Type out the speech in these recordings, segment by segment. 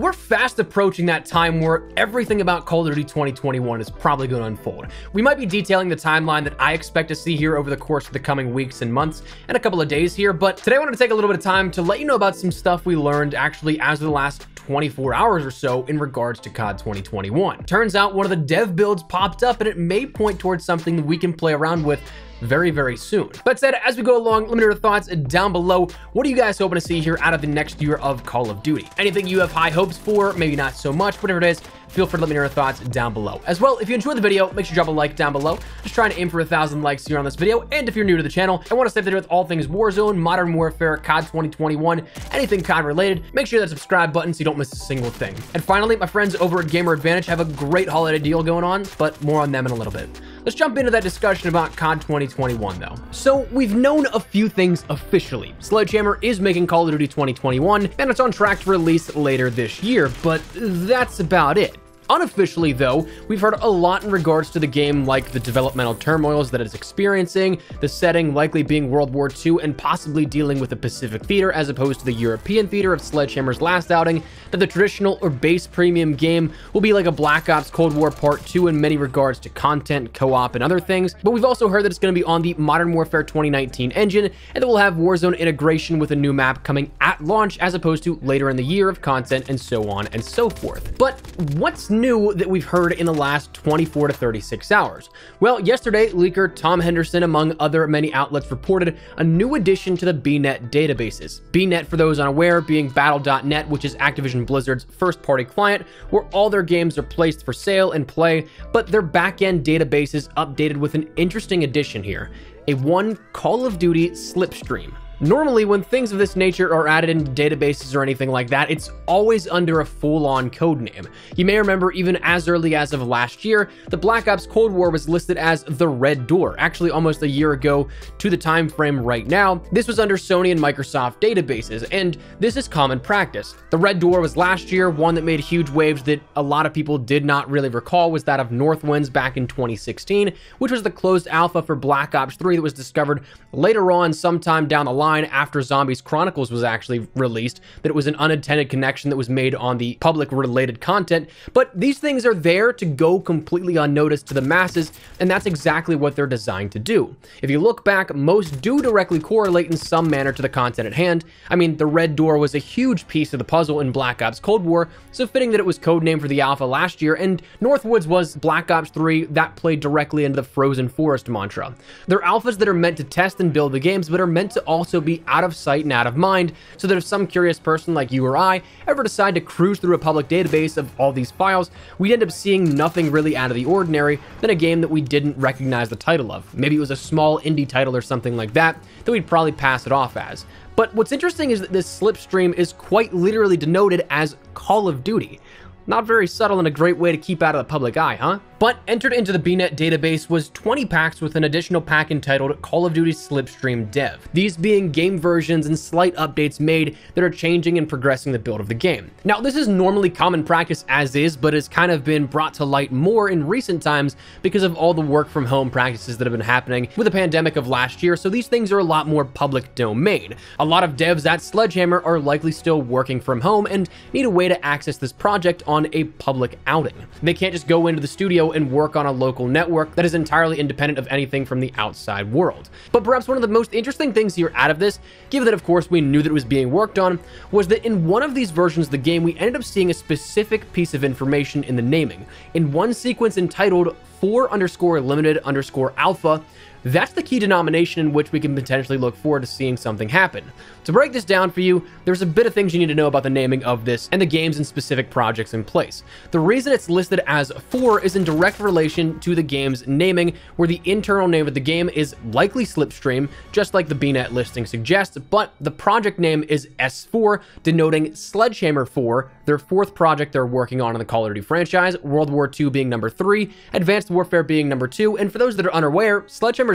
we're fast approaching that time where everything about Call of Duty 2021 is probably going to unfold. We might be detailing the timeline that I expect to see here over the course of the coming weeks and months and a couple of days here, but today I wanted to take a little bit of time to let you know about some stuff we learned actually as of the last 24 hours or so in regards to COD 2021. Turns out one of the dev builds popped up and it may point towards something that we can play around with very, very soon. But said, as we go along, let me know your thoughts down below. What are you guys hoping to see here out of the next year of Call of Duty? Anything you have high hopes for, maybe not so much, whatever it is, feel free to let me know your thoughts down below. As well, if you enjoyed the video, make sure you drop a like down below. Just trying to aim for a thousand likes here on this video. And if you're new to the channel and want to stay up to date with all things Warzone, Modern Warfare, COD 2021, anything COD related, make sure that subscribe button so you don't miss a single thing. And finally, my friends over at Gamer Advantage have a great holiday deal going on, but more on them in a little bit. Let's jump into that discussion about COD 2021 though. So we've known a few things officially. Sledgehammer is making Call of Duty 2021 and it's on track to release later this year, but that's about it. Unofficially, though, we've heard a lot in regards to the game, like the developmental turmoils that it's experiencing, the setting likely being World War II, and possibly dealing with the Pacific theater as opposed to the European theater of Sledgehammer's last outing, that the traditional or base premium game will be like a Black Ops Cold War Part 2 in many regards to content, co-op, and other things, but we've also heard that it's going to be on the Modern Warfare 2019 engine, and that we'll have Warzone integration with a new map coming at launch as opposed to later in the year of content and so on and so forth. But what's new that we've heard in the last 24 to 36 hours? Well, yesterday, leaker Tom Henderson, among other many outlets, reported a new addition to the BNet databases. BNet, for those unaware, being Battle.net, which is Activision Blizzard's first party client, where all their games are placed for sale and play, but their back-end database is updated with an interesting addition here a one Call of Duty slipstream. Normally, when things of this nature are added into databases or anything like that, it's always under a full-on code name. You may remember even as early as of last year, the Black Ops Cold War was listed as the Red Door, actually almost a year ago to the time frame right now. This was under Sony and Microsoft databases, and this is common practice. The Red Door was last year, one that made huge waves that a lot of people did not really recall was that of Northwoods back in 2016, which was the closed alpha for Black Ops 3 that was discovered later on sometime down the line after Zombies Chronicles was actually released that it was an unintended connection that was made on the public related content. But these things are there to go completely unnoticed to the masses, and that's exactly what they're designed to do. If you look back, most do directly correlate in some manner to the content at hand. I mean, the Red Door was a huge piece of the puzzle in Black Ops Cold War, so fitting that it was codenamed for the alpha last year, and Northwoods was Black Ops 3 that played directly into the Frozen Forest mantra. They're alphas that are meant to test and build the games, but are meant to also be out of sight and out of mind, so that if some curious person like you or I ever decide to cruise through a public database of all these files, we'd end up seeing nothing really out of the ordinary than a game that we didn't recognize the title of. Maybe it was a small indie title or something like that, that we'd probably pass it off as. But what's interesting is that this slipstream is quite literally denoted as Call of Duty. Not very subtle and a great way to keep out of the public eye, huh? But entered into the BNet database was 20 packs with an additional pack entitled Call of Duty Slipstream Dev, these being game versions and slight updates made that are changing and progressing the build of the game. Now, this is normally common practice as is, but has kind of been brought to light more in recent times because of all the work from home practices that have been happening with the pandemic of last year, so these things are a lot more public domain. A lot of devs at Sledgehammer are likely still working from home and need a way to access this project on a public outing. They can't just go into the studio and work on a local network that is entirely independent of anything from the outside world. But perhaps one of the most interesting things here out of this, given that of course we knew that it was being worked on, was that in one of these versions of the game, we ended up seeing a specific piece of information in the naming. In one sequence entitled 4 underscore limited underscore alpha, that's the key denomination in which we can potentially look forward to seeing something happen. To break this down for you, there's a bit of things you need to know about the naming of this and the games and specific projects in place. The reason it's listed as 4 is in direct relation to the game's naming, where the internal name of the game is likely Slipstream, just like the BNet listing suggests, but the project name is S4, denoting Sledgehammer 4, their fourth project they're working on in the Call of Duty franchise, World War II being number 3, Advanced Warfare being number 2, and for those that are unaware,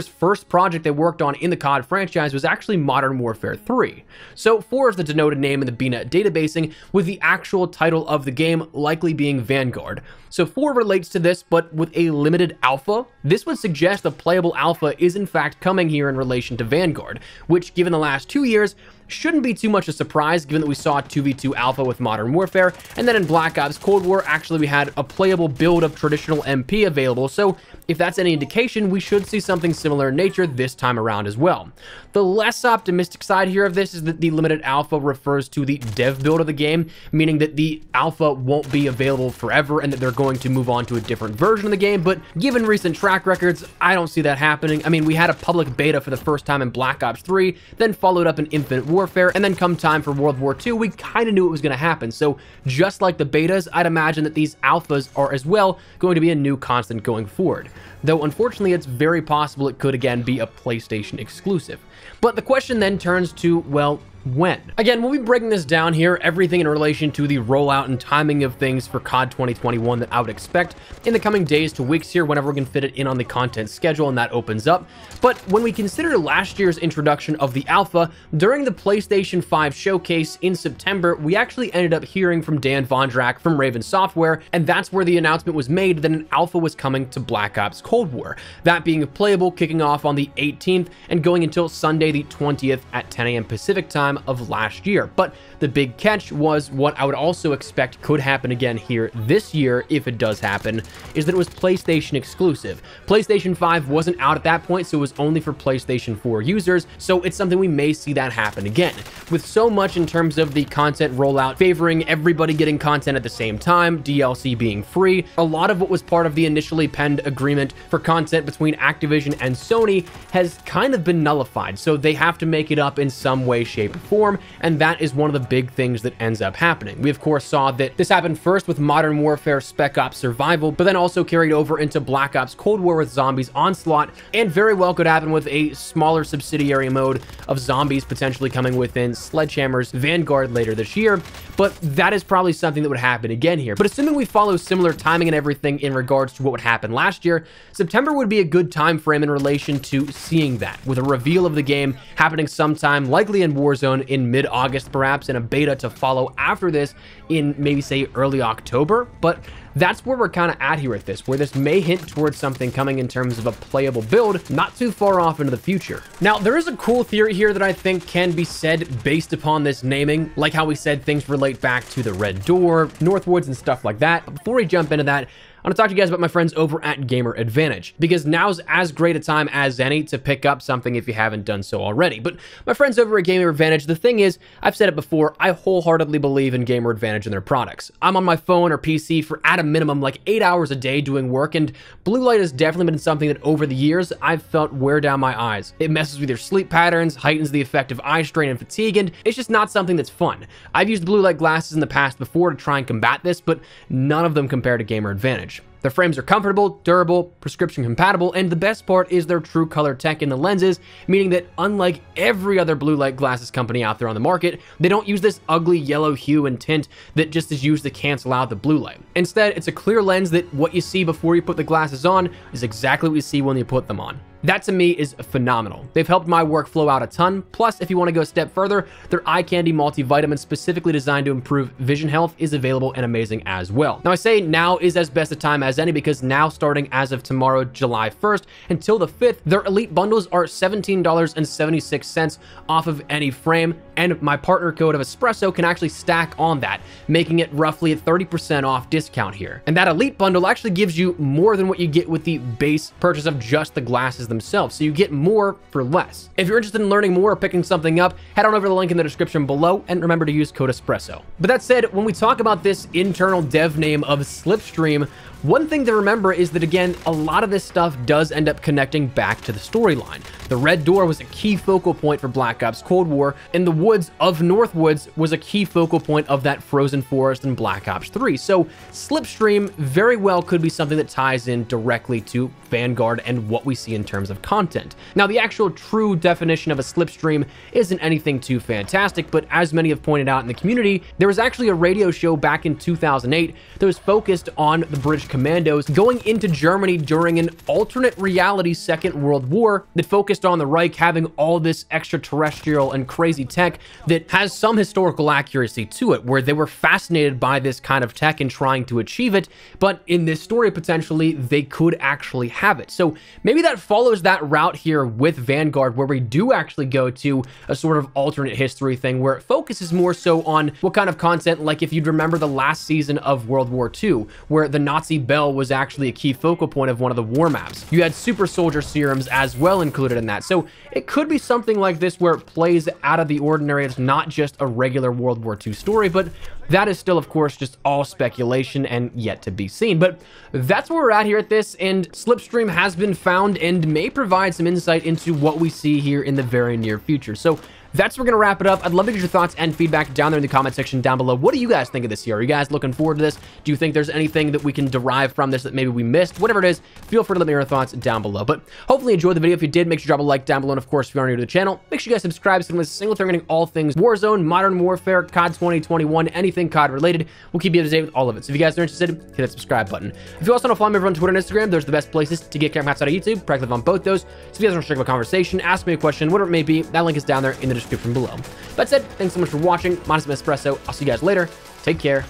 First project they worked on in the COD franchise was actually Modern Warfare 3. So 4 is the denoted name in the BNet databasing, with the actual title of the game likely being Vanguard. So 4 relates to this, but with a limited alpha. This would suggest the playable alpha is in fact coming here in relation to Vanguard, which given the last two years, shouldn't be too much of a surprise given that we saw 2v2 alpha with Modern Warfare, and then in Black Ops Cold War, actually we had a playable build of traditional MP available, so if that's any indication, we should see something similar in nature this time around as well. The less optimistic side here of this is that the limited alpha refers to the dev build of the game, meaning that the alpha won't be available forever and that they're going to move on to a different version of the game, but given recent track records, I don't see that happening. I mean, we had a public beta for the first time in Black Ops 3, then followed up in Infinite Warfare, and then come time for World War II, we kind of knew it was going to happen. So just like the betas, I'd imagine that these alphas are as well going to be a new constant going forward though unfortunately it's very possible it could again be a PlayStation exclusive. But the question then turns to, well, when. Again, we'll be breaking this down here, everything in relation to the rollout and timing of things for COD 2021 that I would expect in the coming days to weeks here whenever we can fit it in on the content schedule and that opens up. But when we consider last year's introduction of the alpha, during the PlayStation 5 showcase in September, we actually ended up hearing from Dan Vondrak from Raven Software, and that's where the announcement was made that an alpha was coming to Black Ops Cold War. That being playable, kicking off on the 18th and going until Sunday the 20th at 10 a.m. Pacific time of last year. But the big catch was what I would also expect could happen again here this year, if it does happen, is that it was PlayStation exclusive. PlayStation 5 wasn't out at that point, so it was only for PlayStation 4 users, so it's something we may see that happen again. With so much in terms of the content rollout favoring everybody getting content at the same time, DLC being free, a lot of what was part of the initially penned agreement for content between Activision and Sony has kind of been nullified, so they have to make it up in some way, shape, or form, and that is one of the big things that ends up happening. We of course saw that this happened first with Modern Warfare Spec Ops Survival, but then also carried over into Black Ops Cold War with Zombies Onslaught, and very well could happen with a smaller subsidiary mode of zombies potentially coming within Sledgehammer's Vanguard later this year, but that is probably something that would happen again here. But assuming we follow similar timing and everything in regards to what would happen last year, September would be a good time frame in relation to seeing that, with a reveal of the game happening sometime likely in Warzone in mid-August perhaps, and a beta to follow after this in maybe say early October, but that's where we're kind of at here with this, where this may hint towards something coming in terms of a playable build not too far off into the future. Now, there is a cool theory here that I think can be said based upon this naming, like how we said things relate back to the Red Door, Northwoods, and stuff like that. But before we jump into that, I want to talk to you guys about my friends over at Gamer Advantage because now's as great a time as any to pick up something if you haven't done so already. But my friends over at Gamer Advantage, the thing is, I've said it before, I wholeheartedly believe in Gamer Advantage and their products. I'm on my phone or PC for at a minimum like eight hours a day doing work, and blue light has definitely been something that over the years I've felt wear down my eyes. It messes with your sleep patterns, heightens the effect of eye strain and fatigue, and it's just not something that's fun. I've used blue light glasses in the past before to try and combat this, but none of them compare to Gamer Advantage. The frames are comfortable, durable, prescription compatible, and the best part is their true color tech in the lenses, meaning that unlike every other blue light glasses company out there on the market, they don't use this ugly yellow hue and tint that just is used to cancel out the blue light. Instead, it's a clear lens that what you see before you put the glasses on is exactly what you see when you put them on. That to me is phenomenal. They've helped my workflow out a ton. Plus, if you want to go a step further, their eye candy multivitamin specifically designed to improve vision health is available and amazing as well. Now I say now is as best a time as any because now starting as of tomorrow, July 1st until the 5th, their elite bundles are $17.76 off of any frame and my partner code of espresso can actually stack on that, making it roughly a 30% off discount here. And that elite bundle actually gives you more than what you get with the base purchase of just the glasses themselves, so you get more for less. If you're interested in learning more or picking something up, head on over to the link in the description below and remember to use code espresso. But that said, when we talk about this internal dev name of Slipstream, one thing to remember is that again, a lot of this stuff does end up connecting back to the storyline. The Red Door was a key focal point for Black Ops Cold War, and the woods of Northwoods was a key focal point of that frozen forest in Black Ops 3. So Slipstream very well could be something that ties in directly to Vanguard and what we see in terms of content. Now, the actual true definition of a slipstream isn't anything too fantastic, but as many have pointed out in the community, there was actually a radio show back in 2008 that was focused on the British commandos going into Germany during an alternate reality Second World War that focused on the Reich having all this extraterrestrial and crazy tech that has some historical accuracy to it, where they were fascinated by this kind of tech and trying to achieve it, but in this story, potentially, they could actually have it. So maybe that follows that route here with Vanguard, where we do actually go to a sort of alternate history thing where it focuses more so on what kind of content, like if you'd remember the last season of World War II, where the Nazi bell was actually a key focal point of one of the war maps. You had super soldier serums as well included in that. So it could be something like this where it plays out of the ordinary. It's not just a regular World War II story, but that is still, of course, just all speculation and yet to be seen. But that's where we're at here at this, and Slipstream has been found and may provide some insight into what we see here in the very near future. So that's we're going to wrap it up. I'd love to get your thoughts and feedback down there in the comment section down below. What do you guys think of this year? Are you guys looking forward to this? Do you think there's anything that we can derive from this that maybe we missed? Whatever it is, feel free to let me know your thoughts down below. But hopefully you enjoyed the video. If you did, make sure you drop a like down below. And of course, if you are new to the channel, make sure you guys subscribe so can single thing getting all things Warzone, Modern Warfare, COD 2021, anything COD related. We'll keep you up to date with all of it. So if you guys are interested, hit that subscribe button. If you also want to follow me over on Twitter and Instagram, there's the best places to get camera outside of YouTube. Practically on both those. So if you guys want to strike up a conversation, ask me a question, whatever it may be, that link is down there in the description below. That said, thanks so much for watching. Modest Espresso. I'll see you guys later. Take care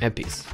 and peace.